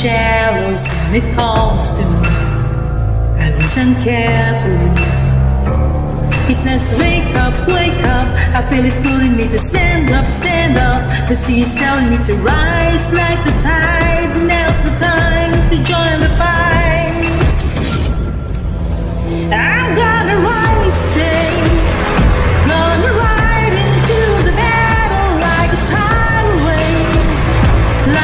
shallows and it calls to me. I listen carefully. It says, wake up, wake up. I feel it pulling me to stand up, stand up. The sea is telling me to rise like the tide. The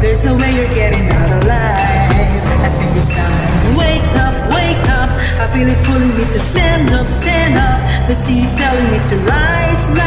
There's no way you're getting out alive. I think it's time. Wake up, wake up. I feel it pulling me to stand up, stand up. The sea is telling me to rise, rise.